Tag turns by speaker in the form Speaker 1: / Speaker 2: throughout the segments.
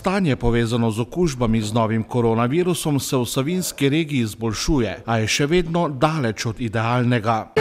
Speaker 1: stanje povezano z okužbami z novim koronavirusom se v Savinski regiji izboljšuje, a je še vedno daleč od idealnega.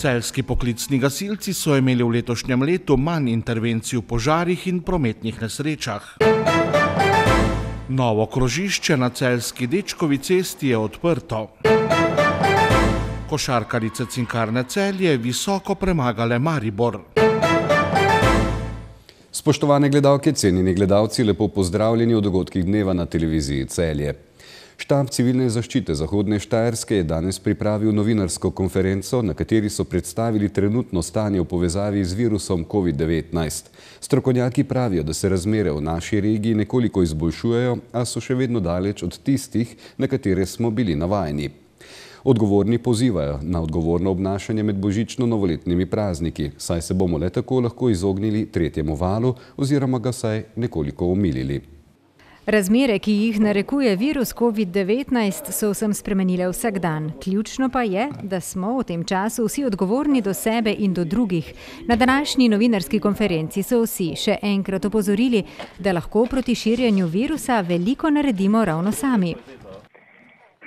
Speaker 1: Celjski poklicni gasilci so imeli v letošnjem letu manj intervencij v požarih in prometnih nesrečah. Novo krožišče na celjski dečkovi cesti je odprto. Košarkarice Cinkarne celje visoko premagale Maribor.
Speaker 2: Spoštovane gledalke, cenjeni gledalci, lepo pozdravljeni v dogodkih dneva na televiziji Celje. Štab civilne zaščite Zahodne Štajerske je danes pripravil novinarsko konferenco, na kateri so predstavili trenutno stanje v povezavi z virusom COVID-19. Strokovnjaki pravijo, da se razmere v naši regiji nekoliko izboljšujejo, a so še vedno daleč od tistih, na katere smo bili navajeni. Odgovorni pozivajo na odgovorno obnašanje med božično-novoletnimi prazniki, saj se bomo le tako lahko izognili tretjemu valu oziroma ga saj nekoliko omilili.
Speaker 3: Razmere, ki jih narekuje virus COVID-19, so vsem spremenile vsak dan. Ključno pa je, da smo v tem času vsi odgovorni do sebe in do drugih. Na današnji novinarski konferenci so vsi še enkrat opozorili, da lahko proti širjenju virusa veliko naredimo ravno sami.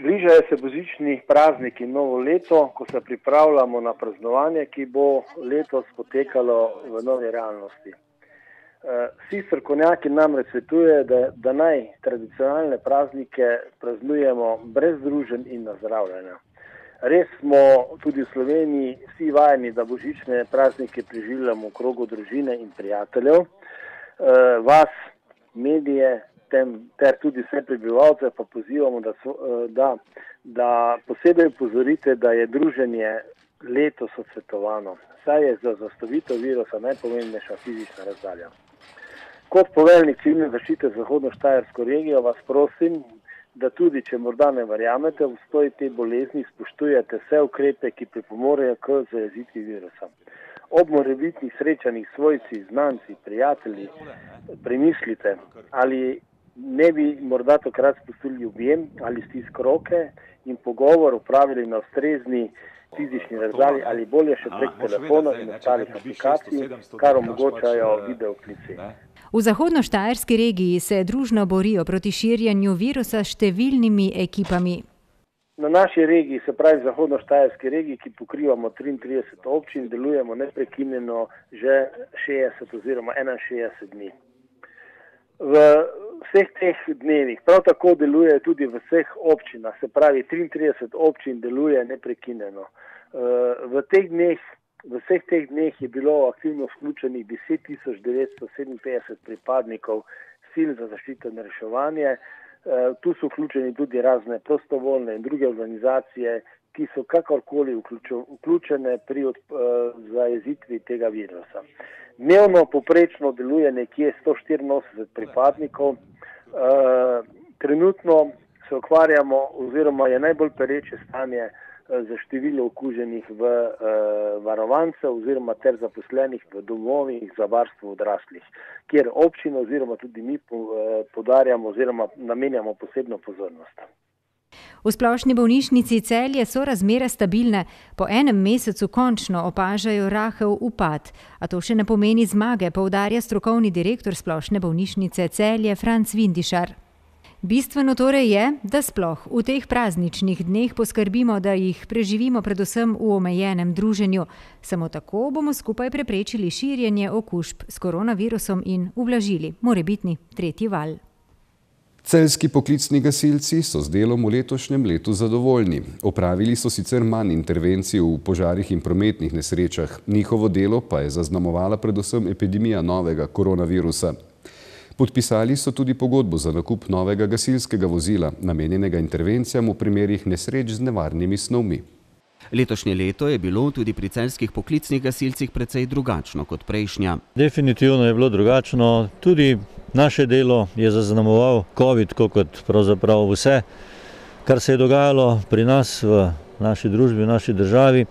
Speaker 4: Bližajo se božični prazniki, novo leto, ko se pripravljamo na praznovanje, ki bo letos potekalo v novi realnosti. Eh, vsi strokovnjaki nam svetujejo, da, da naj tradicionalne praznike praznujemo brez družen in nazdravljanja. Res smo tudi v Sloveniji vsi vajeni, da božične praznike preživljamo v krogu družine in prijateljev. Eh, vas, medije, tem, ter tudi vse prebivalce pa pozivamo, da, so, eh, da, da posebej upozorite, da je druženje letos odsvetovano. Saj je za zastavitev virusa najpomembnejša fizična razdalja. Kot poveljnik civilne zaščite Zahodno Štajersko regijo vas prosim, da tudi, če morda ne verjamete v stoj te bolezni, spoštujete vse ukrepe, ki pripomorejo k zajezitvi virusa. Ob morebitnih srečanjih svojci, znanci, prijatelji, premislite, ali ne bi morda takrat spustili objem ali stisk roke in pogovor upravili na ustrezni fizični razdalji ali bolje še prek telefona in ostalih aplikacij, kar omogočajo videoklici.
Speaker 3: V zahodno-štajerski regiji se družno borijo proti širjenju virusa s številnimi ekipami.
Speaker 4: Na naši regiji, se pravi zahodno-štajerski regiji, ki pokrivamo 33 občin, delujemo neprekinjeno že 60 oziroma 61 dni. V vseh teh dnevih. Prav tako deluje tudi v vseh občinah, se pravi 33 občin deluje neprekinjeno. Eh, v, teh dneh, v vseh teh dneh je bilo aktivno vključenih 10.957 pripadnikov sil za zaščito in reševanje. Eh, tu so vključeni tudi razne prostovoljne in druge organizacije, ki so kakorkoli vključene pri uh, zajezitvi tega virusa. Dnevno poprečno deluje nekje 184 pripadnikov, uh, trenutno se ukvarjamo oziroma je najbolj pereče stanje za število okuženih v uh, varovance oziroma ter zaposlenih v domovih za varstvo odraslih, kjer občino oziroma tudi mi uh, podarjamo oziroma namenjamo posebno pozornost.
Speaker 3: V splošni bolnišnici celje so razmere stabilne, po enem mesecu končno opažajo rahel upad, a to še ne pomeni zmage, poudarja strokovni direktor splošne bolnišnice celje Franc Vindišar. Bistveno torej je, da sploh v teh prazničnih dneh poskrbimo, da jih preživimo predvsem v omejenem druženju. Samo tako bomo skupaj preprečili širjenje okužb s koronavirusom in ublažili morebitni tretji val.
Speaker 2: Celjski poklicni gasilci so z delom v letošnjem letu zadovoljni. Opravili so sicer manj intervencij v požarih in prometnih nesrečah, njihovo delo pa je zaznamovala predvsem epidemija novega koronavirusa. Podpisali so tudi pogodbo za nakup novega gasilskega vozila, namenjenega intervencijam v primerih nesreč z nevarnimi snovmi.
Speaker 5: Letošnje leto je bilo tudi pri celjskih poklicnih gasilcih precej drugačno kot prejšnja.
Speaker 6: Definitivno je bilo drugačno, tudi naše delo je zaznamoval COVID, kot pravzaprav vse, kar se je dogajalo pri nas v naši družbi, v naši državi.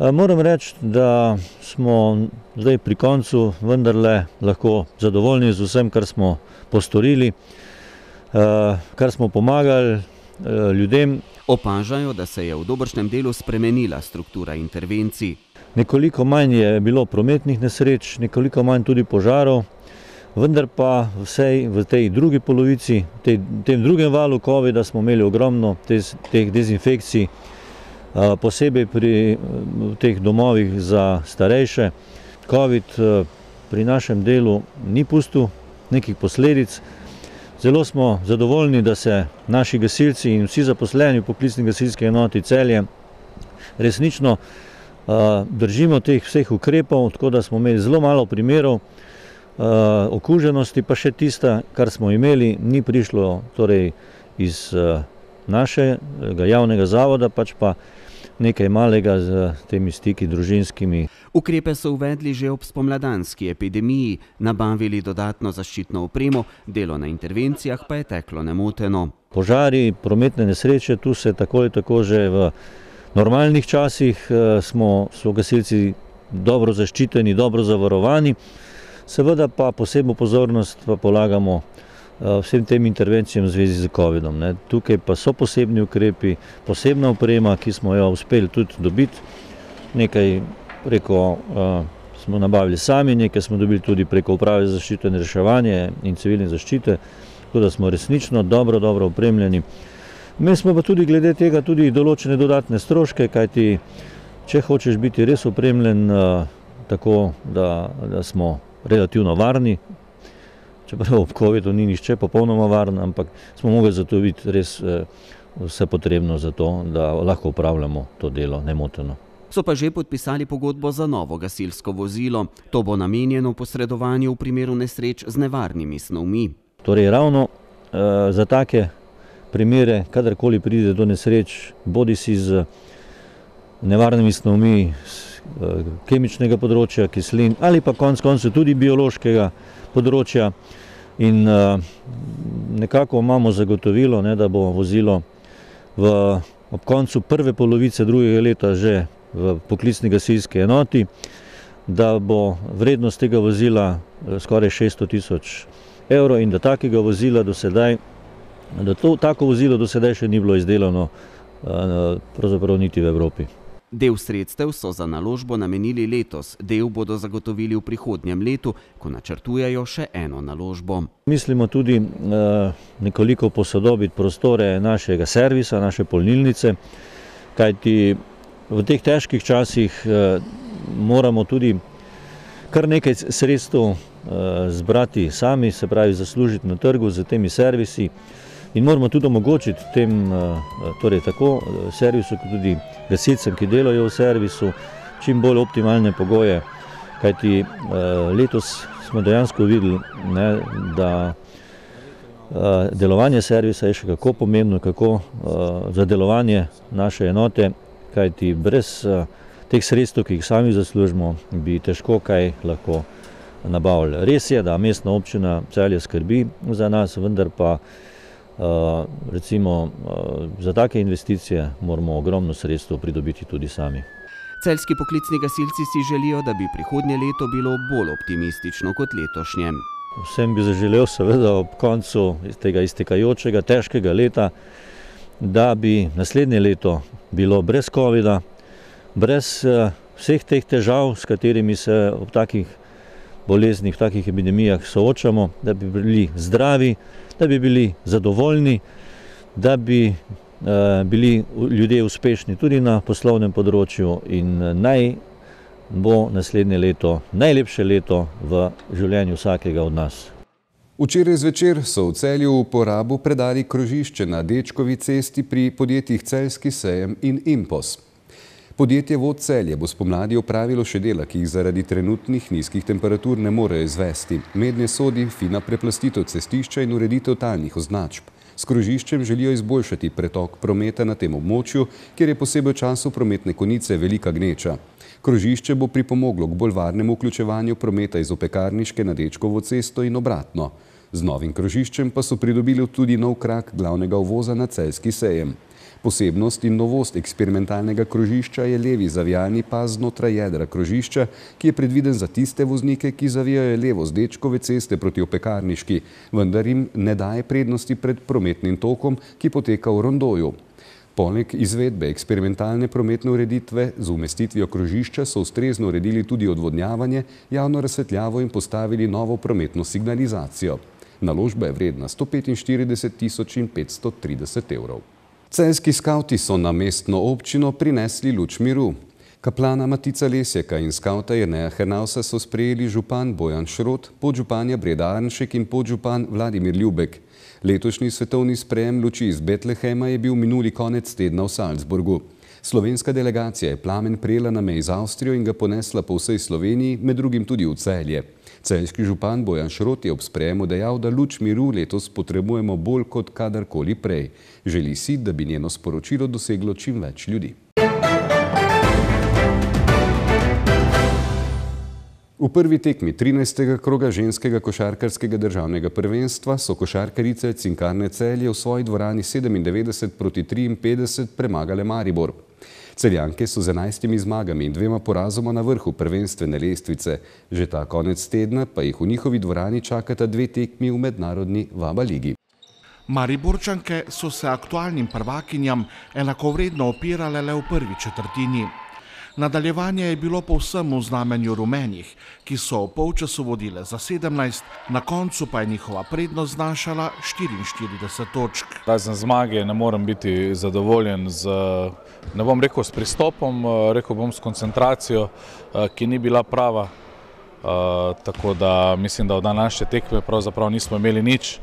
Speaker 6: Moram reči, da smo zdaj pri koncu vendarle lahko zadovoljni z vsem, kar smo postorili, kar smo pomagali ljudem.
Speaker 5: Opažajo, da se je v dobršnem delu spremenila struktura intervencij.
Speaker 6: Nekoliko manj je bilo prometnih nesreč, nekoliko manj tudi požarov, vendar pa vsej v tej drugi polovici, v tem drugem valu COVID-a smo imeli ogromno teh dezinfekcij, posebej pri teh domovih za starejše. COVID pri našem delu ni pustil nekih posledic. Zelo smo zadovoljni, da se naši gasilci in vsi zaposleni v poklicni gasilski enoti celje resnično držimo teh vseh ukrepov, tako da smo imeli zelo malo primerov okuženosti, pa še tista, kar smo imeli, ni prišlo torej iz našega javnega zavoda, pač pa nekaj malega z temi stiki družinskimi.
Speaker 5: Ukrepe so uvedli že ob spomladanski epidemiji, nabavili dodatno zaščitno opremo, delo na intervencijah pa je teklo nemoteno.
Speaker 6: Požari, prometne nesreče, tu se tako ali tako že v normalnih časih smo, so gasilci dobro zaščiteni, dobro zavarovani, seveda pa posebno pozornost pa polagamo vsem tem intervencijam v zvezi z COVID-om. Tukaj pa so posebni ukrepi, posebna oprema, ki smo jo uspeli tudi dobiti, nekaj preko smo nabavili sami, nekaj smo dobili tudi preko uprave za zaščito in reševanje in civilne zaščite, tako da smo resnično dobro, dobro opremljeni. Mi smo pa tudi glede tega tudi določene dodatne stroške, kajti če hočeš biti res opremljen tako, da, da smo relativno varni, čeprav ob COVID-u ni nihče popolnoma varen, ampak smo mogli zagotoviti res vse potrebno za to, da lahko upravljamo to delo nemoteno.
Speaker 5: So pa že podpisali pogodbo za novo gasilsko vozilo. To bo namenjeno posredovanju v primeru nesreč z nevarnimi snovmi.
Speaker 6: Torej ravno za take primere, kadarkoli pride do nesreč, bodisi z nevarnimi snovmi kemičnega področja, kislin ali pa konec koncev tudi biološkega področja, in nekako imamo zagotovilo, da bo vozilo v ob koncu prve polovice drugega leta že v poklicni gasilski enoti, da bo vrednost tega vozila skoraj šeststo tisoč evrov in da takega vozila do sedaj, da to tako vozilo do sedaj še ni bilo izdelano pravzaprav niti v Evropi.
Speaker 5: Del sredstev so za naložbo namenili letos, del bodo zagotovili v prihodnjem letu, ko načrtujejo še eno naložbo.
Speaker 6: Mislimo tudi nekoliko posodobiti prostore našega servisa, naše polnilnice, kajti v teh težkih časih moramo tudi kar nekaj sredstev zbrati sami, se pravi zaslužiti na trgu s temi servisi, in moramo tudi omogočiti tem, torej tako servisu kot tudi gasilcem, ki delajo v servisu, čim bolj optimalne pogoje, kajti letos smo dejansko videli, ne, da delovanje servisa je še kako pomembno, kako za delovanje naše enote, kajti brez teh sredstev, ki jih sami zaslužimo, bi težko kaj lahko nabavili. Res je, da Mestna občina Celje skrbi za nas, vendar pa recimo za take investicije moramo ogromno sredstev pridobiti tudi sami.
Speaker 5: Celjski poklicni gasilci si želijo, da bi prihodnje leto bilo bolj optimistično kot letošnje.
Speaker 6: Vsem bi zaželel seveda ob koncu tega iztekajočega težkega leta, da bi naslednje leto bilo brez covida, brez vseh teh težav, s katerimi se ob takih boleznih, v takih epidemijah soočamo, da bi bili zdravi, da bi bili zadovoljni, da bi bili ljudje uspešni tudi na poslovnem področju in naj bo naslednje leto najlepše leto v življenju vsakega od nas.
Speaker 2: Včeraj zvečer so v Celju v uporabo predali krožišče na Dečkovi cesti pri podjetjih Celjski sejem in Impos. Podjetje Vod Celje bo spomladi opravilo še dela, ki jih zaradi trenutnih nizkih temperatur ne morejo izvesti. Mednje sodi fina preplastitev cestišča in ureditev talnih označb. S krožiščem želijo izboljšati pretok prometa na tem območju, kjer je posebej v času prometne konice velika gneča. Krožišče bo pripomoglo k bolj varnemu vključevanju prometa iz Opekarniške na Dečkovo cesto in obratno. Z novim krožiščem pa so pridobili tudi nov krak glavnega uvoza na Celjski sejem. Posebnost in novost eksperimentalnega krožišča je levi zavijani pas znotraj jedra krožišča, ki je predviden za tiste voznike, ki zavijajo levo z Dečkove ceste proti Opekarniški, vendar jim ne daje prednosti pred prometnim tokom, ki poteka v rondoju. Poleg izvedbe eksperimentalne prometne ureditve z umestitvijo krožišča so ustrezno uredili tudi odvodnjavanje, javno razsvetljavo in postavili novo prometno signalizacijo. Naložba je vredna 145 tisoč in 530 evrov. Celjski skauti so na mestno občino prinesli luč miru. Kaplana Matica Lesjaka in skauta Jerneja Hernausa so sprejeli župan Bojan Šrot, podžupanja Breda Arnšek in podžupan Vladimir Ljubek. Letošnji svetovni sprejem luči iz Betlehema je bil minuli konec tedna v Salzburgu. Slovenska delegacija je plamen prejela na mej z Avstrijo in ga ponesla po vsej Sloveniji, med drugim tudi v celje. Celjski župan Bojan Šrot je ob sprejemu dejal, da luč miru letos potrebujemo bolj kot kadarkoli prej. Želi si, da bi njeno sporočilo doseglo čim več ljudi. V prvi tekmi 13. kroga ženskega košarkarskega državnega prvenstva so košarkarice Cinkarne celje v svoji dvorani 97 proti 53 premagale Maribor. Celjanke so z enajstimi zmagami in dvema porazoma na vrhu prvenstvene lestvice. Že ta konec tedna pa jih v njihovi dvorani čakata dve tekmi v mednarodni Vaba ligi.
Speaker 1: Mariborčanke so se aktualnim prvakinjam enakovredno opirale le v prvi četrtini. Nadaljevanje je bilo povsem v znamenju rumenih, ki so v polčasu vodile za 17, na koncu pa je njihova prednost znašala 44 točk.
Speaker 7: Razen zmage ne morem biti zadovoljen z, ne bom rekel s pristopom, rekel bom s koncentracijo, ki ni bila prava. Tako da mislim, da od današnje tekme pravzaprav nismo imeli nič.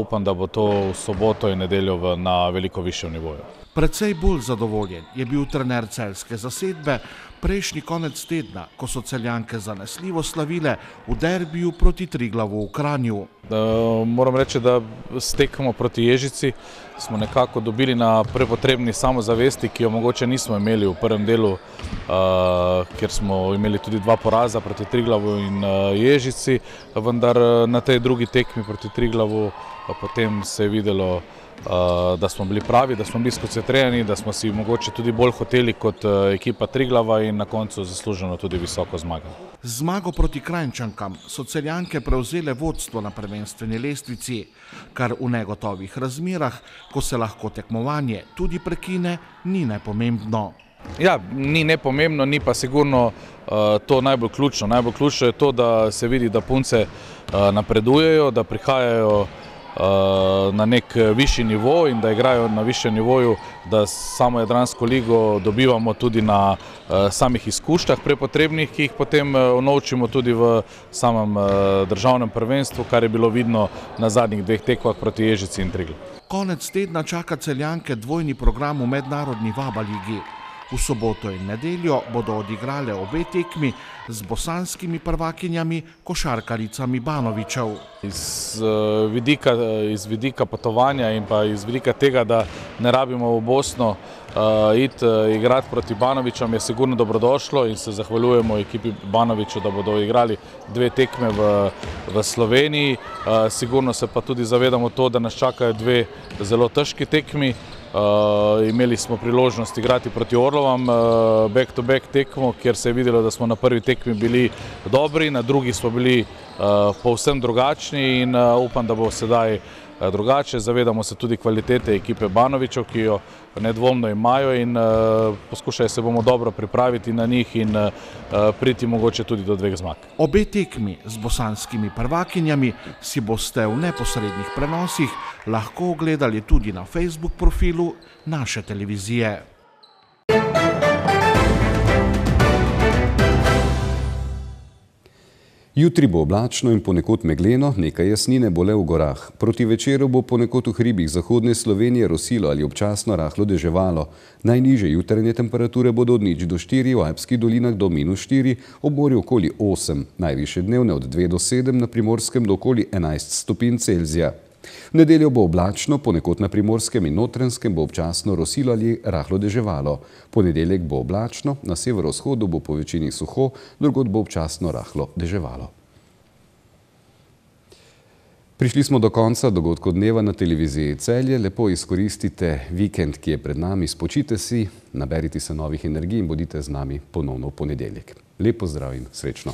Speaker 7: Upam, da bo to v soboto in nedeljo na veliko višjem nivoju.
Speaker 1: Predvsej bolj zadovoljen je bil trener celske zasedbe prejšnji konec tedna, ko so celjanke zanesljivo slavile v derbiju proti Triglavu v Kranju.
Speaker 7: Moram reči, da stekamo proti Ježici, smo nekako dobili na prepotrebni samozavesti, ki jo mogoče nismo imeli v prvem delu, kjer smo imeli tudi dva poraza proti Triglavu in Ježici, vendar na tej drugi tekmi proti Triglavu potem se je videlo, da smo bili pravi, da smo bili skoncentrirani, da smo si mogoče tudi bolj hoteli kot ekipa Triglava in na koncu zasluženo tudi visoko zmago.
Speaker 1: Zmago proti Krajnčankam so celjanke prevzele vodstvo na prvenstveni lestvici, kar v negotovih razmerah, ko se lahko tekmovanje tudi prekine, ni nepomembno.
Speaker 7: Ja, ni nepomembno, ni pa sigurno to najbolj ključno. Najbolj ključno je to, da se vidi, da punce napredujejo, da prihajajo na nek višji nivo in da igrajo na višjem nivoju, da samo Jadransko ligo dobivamo tudi na samih izkušnjah prepotrebnih, ki jih potem unovčimo tudi v samem državnem prvenstvu, kar je bilo vidno na zadnjih dveh tekvah proti Ježici in Trigli.
Speaker 1: Konec tedna čaka celjanke dvojni program v mednarodni Vaba ligi. V soboto in nedeljo bodo odigrale obe tekmi z bosanskimi prvakinjami, košarkaricami Banovičev.
Speaker 7: Iz vidika, iz vidika potovanja in pa iz vidika tega, da ne rabimo v Bosno iti igrati proti Banovičem, je sigurno dobrodošlo in se zahvaljujemo ekipi Banoviču, da bodo igrali dve tekme v, v Sloveniji. Sigurno se pa tudi zavedamo to, da nas čakajo dve zelo težki tekmi. Uh, imeli smo priložnost igrati proti Orlovam back-to-back uh, -back tekmo, kjer se je videlo, da smo na prvi tekmi bili dobri, na drugi smo bili uh, povsem drugačni in uh, upam, da bo sedaj uh, drugače. Zavedamo se tudi kvalitete ekipe Banovičev, ki jo nedvomno imajo in uh, poskušajo se bomo dobro pripraviti na njih in uh, priti mogoče tudi do dveh zmag.
Speaker 1: Obe tekmi z bosanskimi prvakinjami si boste v neposrednih prenosih lahko ogledali tudi na Facebook profilu naše televizije.
Speaker 2: Jutri bo oblačno in ponekod megleno, nekaj jasnine bo le v gorah. Proti večeru bo ponekod v hribih zahodne Slovenije rosilo ali občasno rahlo deževalo. Najniže jutranje temperature bodo od nič do 4, v Alpskih dolinah do minus 4, ob morju okoli 8, najviše dnevne od 2 do 7, na primorskem do okoli 11 stopinj Celzija. V nedeljo bo oblačno, ponekod na primorskem in notrenskem bo občasno rosilo ali rahlo deževalo. Ponedeljek bo oblačno, na severovzhodu bo po večini suho, drugod bo občasno rahlo deževalo. Prišli smo do konca dogodkov dneva na televiziji Celje. Lepo izkoristite vikend, ki je pred nami, spočite si, naberite se novih energij in bodite z nami ponovno v ponedeljek. Lepo zdrav in srečno.